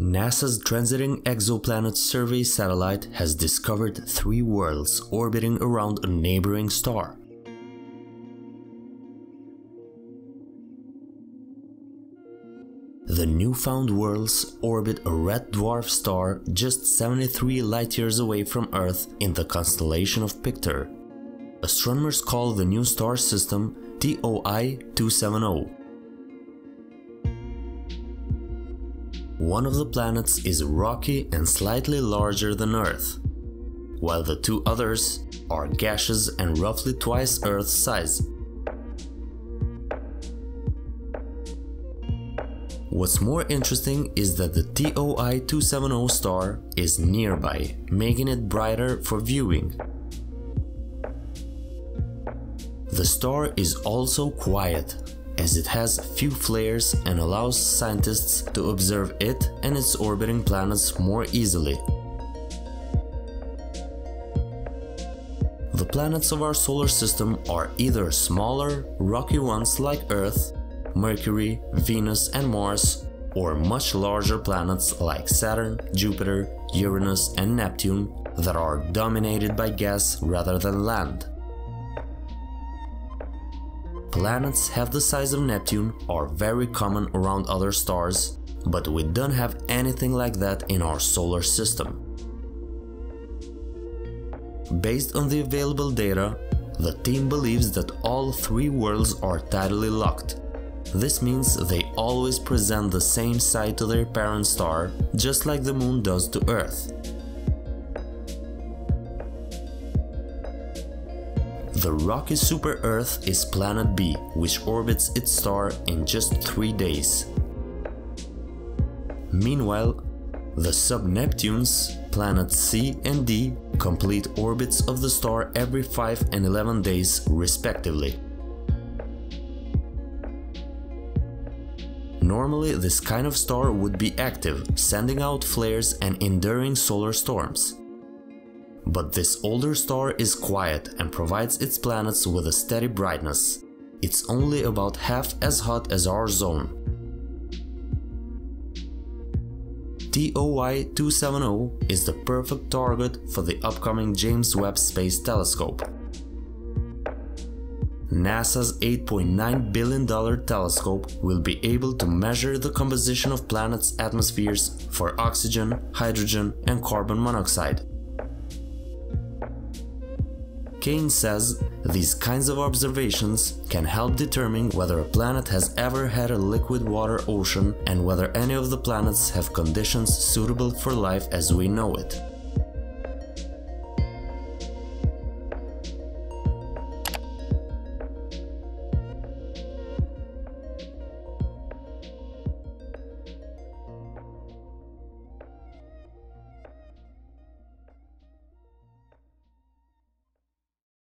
NASA's Transiting Exoplanets Survey satellite has discovered three worlds orbiting around a neighboring star. The newfound worlds orbit a red dwarf star just 73 light-years away from Earth in the constellation of Pictor. Astronomers call the new star system TOI 270. One of the planets is rocky and slightly larger than Earth, while the two others are gaseous and roughly twice Earth's size. What's more interesting is that the TOI 270 star is nearby, making it brighter for viewing. The star is also quiet, as it has few flares and allows scientists to observe it and its orbiting planets more easily. The planets of our solar system are either smaller, rocky ones like Earth, Mercury, Venus and Mars, or much larger planets like Saturn, Jupiter, Uranus and Neptune that are dominated by gas rather than land. Planets half the size of Neptune are very common around other stars, but we don't have anything like that in our solar system. Based on the available data, the team believes that all three worlds are tidally locked. This means they always present the same side to their parent star, just like the moon does to Earth. The rocky super-Earth is planet B, which orbits its star in just 3 days. Meanwhile, the sub-Neptunes, planets C and D, complete orbits of the star every 5 and 11 days respectively. Normally this kind of star would be active, sending out flares and enduring solar storms. But this older star is quiet and provides its planets with a steady brightness. It's only about half as hot as our zone. TOI 270 is the perfect target for the upcoming James Webb Space Telescope. NASA's $8.9 billion telescope will be able to measure the composition of planets' atmospheres for oxygen, hydrogen and carbon monoxide. Kane says these kinds of observations can help determine whether a planet has ever had a liquid water ocean and whether any of the planets have conditions suitable for life as we know it.